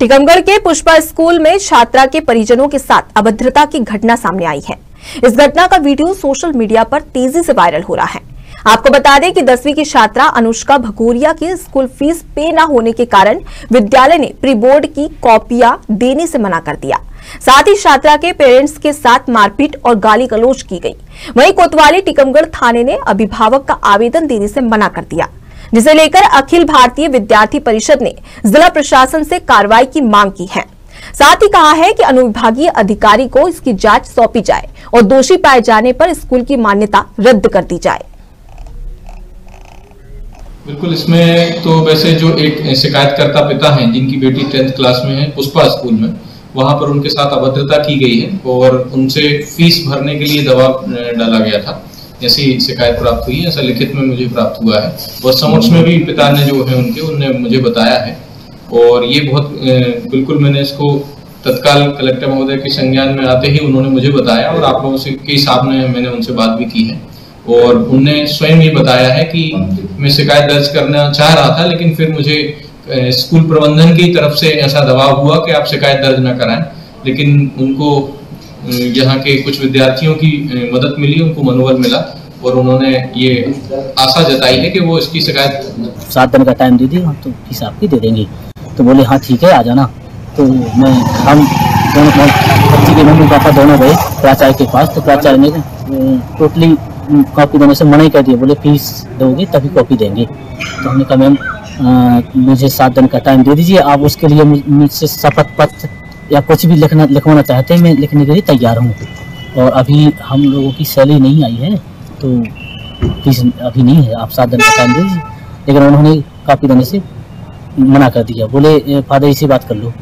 टीकमगढ़ के पुष्पा स्कूल में छात्रा के परिजनों के साथ अभद्रता की घटना सामने आई है। इस घटना का वीडियो सोशल मीडिया पर तेज़ी से वायरल हो रहा है। आपको बता दें कि दसवीं की छात्रा अनुष्का भगोरिया की स्कूल फ़ीस पे न होने के कारण विद्यालय ने प्री बोर्ड की कॉपियाँ देने से मना कर दिया। साथ ही छात्रा के पेरेंट्स के साथ मारपीट और गाली गलोच की गई। वहीं कोतवाली टीकमगढ़ थाने ने अभिभावक का आवेदन देने से मना कर दिया। जिसे लेकर अखिल भारतीय विद्यार्थी परिषद ने जिला प्रशासन से कार्रवाई की मांग की है। साथ ही कहा है कि अनुविभागीय अधिकारी को इसकी जाँच सौंपी जाए और दोषी पाए जाने पर स्कूल की मान्यता रद्द कर दी जाए। बिल्कुल, इसमें तो वैसे जो एक शिकायतकर्ता पिता हैं, जिनकी बेटी टेंथ क्लास में है, पुष्पा स्कूल में, वहाँ पर उनके साथ अभद्रता की गई है और उनसे फ़ीस भरने के लिए दबाव डाला गया था। ऐसी शिकायत प्राप्त हुई है, ऐसा लिखित में मुझे प्राप्त हुआ है। और समक्ष में भी पिता ने जो है उनके, उनने मुझे बताया है। और ये बहुत बिल्कुल मैंने इसको तत्काल कलेक्टर महोदय के संज्ञान में आते ही उन्होंने मुझे बताया और आप लोगों से, के सामने मैंने उनसे बात भी की है। और उनने स्वयं ये बताया है कि मैं शिकायत दर्ज करना चाह रहा था, लेकिन फिर मुझे स्कूल प्रबंधन की तरफ़ से ऐसा दबाव हुआ कि आप शिकायत दर्ज न कराएँ। लेकिन उनको यहाँ के कुछ विद्यार्थियों की मदद मिली, उनको मनोबल मिला और उन्होंने ये आशा जताई है कि वो इसकी शिकायत सात दिन का टाइम दे दी हम तो फ़ीस आपकी दे देंगे। तो बोले हाँ ठीक है, आ जाना। तो मैं, हम दोनों बच्ची के मम्मी पापा दोनों गए प्राचार्य के पास तो प्राचार्य ने टोटली कॉपी देने से मना ही कर दिया। बोले, फ़ीस दोगे, तभी कॉपी देंगे। तो हमने कहा, मैम मुझे सात दिन का टाइम दे दीजिए, आप उसके लिए मुझसे शपथ पत्र या कुछ भी लिखना लिखवाना चाहते हैं, मैं लिखने के लिए तैयार हूँ। और अभी हम लोगों की सैलरी नहीं आई है तो फ़ीस अभी नहीं है। आप सात दिन का टाइम दीजिए लेकिन उन्होंने काफ़ी देने से मना कर दिया। बोले फादर जी से बात कर लो।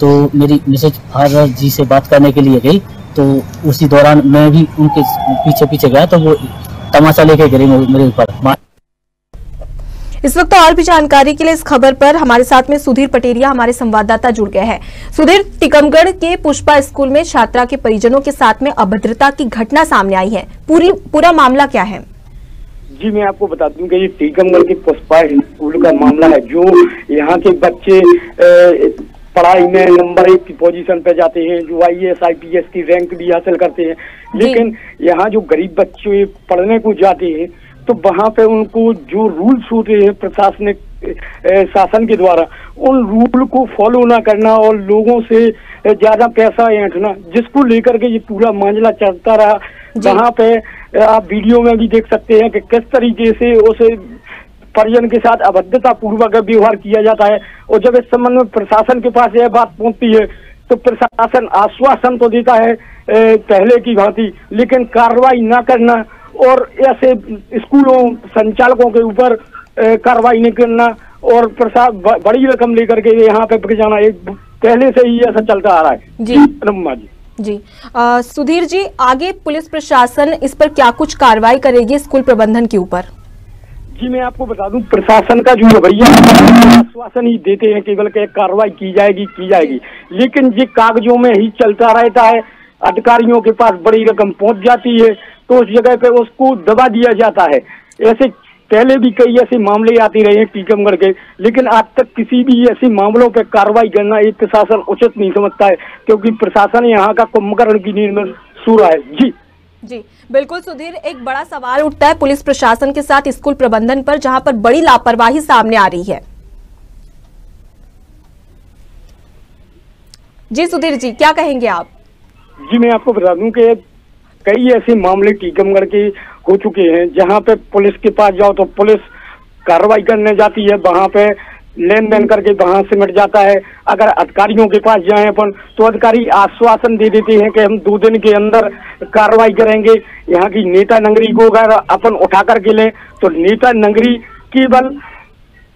तो मेरी मैसेज फादर जी से बात करने के लिए गई। तो उसी दौरान मैं भी उनके पीछे पीछे गया तो वो तमाशा लेके गिरे मेरे ऊपर। इस वक्त और भी जानकारी के लिए इस खबर पर हमारे साथ में सुधीर पटेरिया हमारे संवाददाता जुड़ गए हैं। सुधीर टीकमगढ़ के पुष्पा स्कूल में छात्रा के परिजनों के साथ में अभद्रता की घटना सामने आई है। पूरी पूरा मामला क्या है? जी मैं आपको बता दूँ कि ये टीकमगढ़ के पुष्पा स्कूल का मामला है जो यहाँ के बच्चे पढ़ाई में नंबर एक की पोजीशन पे जाते हैं जो I S I P S की रैंक भी हासिल करते हैं। लेकिन यहाँ जो गरीब बच्चे पढ़ने को जाते हैं तो वहाँ पे उनको जो रूल्स होते हैं प्रशासनिक शासन के द्वारा उन रूल को फॉलो ना करना और लोगों से ज़्यादा पैसा ऐंठना जिसको लेकर के ये पूरा मामला चलता रहा। वहाँ पे आप वीडियो में भी देख सकते हैं कि किस तरीके से उसे परिजन के साथ अभद्रता पूर्वक व्यवहार किया जाता है। और जब इस संबंध में प्रशासन के पास यह बात पहुँचती है तो प्रशासन आश्वासन तो देता है पहले की भांति लेकिन कार्रवाई ना करना और ऐसे स्कूलों संचालकों के ऊपर कार्रवाई नहीं करना और प्रसाद बड़ी रकम लेकर के यहाँ पे बिक जाना एक पहले से ही ऐसा चलता आ रहा है। जी। रमा जी। जी। आ, सुधीर जी आगे पुलिस प्रशासन इस पर क्या कुछ कार्रवाई करेगी स्कूल प्रबंधन के ऊपर? जी मैं आपको बता दूँ प्रशासन का जो रवैया आश्वासन ही देते हैं केवल के कार्रवाई की जाएगी की जाएगी। लेकिन ये कागजों में ही चलता रहता है अधिकारियों के पास बड़ी रकम पहुँच जाती है तो उस जगह पे उसको दबा दिया जाता है। ऐसे पहले भी कई ऐसे मामले आते रहे हैं टीकमगढ़ के लेकिन आज तक किसी भी ऐसे मामलों पर कार्रवाई करना एक प्रशासन उचित नहीं समझता है क्योंकि प्रशासन यहाँ का कुंभकर्ण की निर्णय सूरा है। जी। जी बिल्कुल सुधीर एक बड़ा सवाल उठता है पुलिस प्रशासन के साथ स्कूल प्रबंधन पर जहाँ पर बड़ी लापरवाही सामने आ रही है। जी सुधीर जी क्या कहेंगे आप? जी मैं आपको बता दूँ कि कई ऐसे मामले टीकमगढ़ के हो चुके हैं, जहाँ पे पुलिस के पास जाओ तो पुलिस कार्रवाई करने जाती है, वहाँ पे लेन देन करके वहाँ से मिट जाता है। अगर अधिकारियों के पास जाए अपन तो अधिकारी आश्वासन दे देते हैं कि हम दो दिन के अंदर कार्रवाई करेंगे। यहाँ की नेता नगरी को अगर अपन उठा करके लें तो नेता नगरी केवल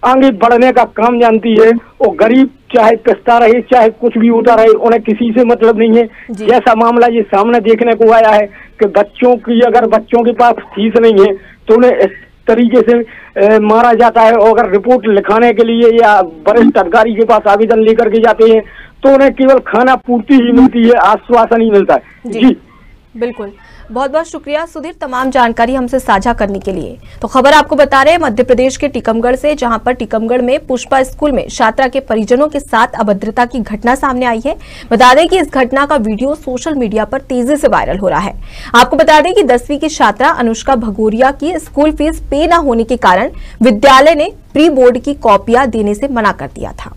आगे बढ़ने का काम जानती है और गरीब चाहे पिसता रहे चाहे कुछ भी होता रहे उन्हें किसी से मतलब नहीं है। जैसा मामला ये सामने देखने को आया है कि बच्चों की अगर बच्चों के पास फ़ीस नहीं है तो उन्हें इस तरीके से ए, मारा जाता है और अगर रिपोर्ट लिखाने के लिए या वरिष्ठ अधिकारी के पास आवेदन लेकर के जाते हैं तो उन्हें केवल खाना पूर्ति ही मिलती है आश्वासन ही मिलता है। जी, जी। बिल्कुल। बहुत बहुत शुक्रिया सुधीर, तमाम जानकारी हमसे साझा करने के लिए। तो खबर आपको बता रहे हैं, मध्य प्रदेश के टीकमगढ़ से, जहाँ पर टीकमगढ़ में पुष्पा स्कूल में छात्रा के परिजनों के साथ अभद्रता की घटना सामने आई है। बता दें कि इस घटना का वीडियो सोशल मीडिया पर तेज़ी से वायरल हो रहा है। आपको बता दें कि दसवीं की छात्रा अनुष्का भगोरिया की स्कूल फ़ीस पे न होने के कारण विद्यालय ने प्री बोर्ड की कॉपियाँ देने से मना कर दिया था।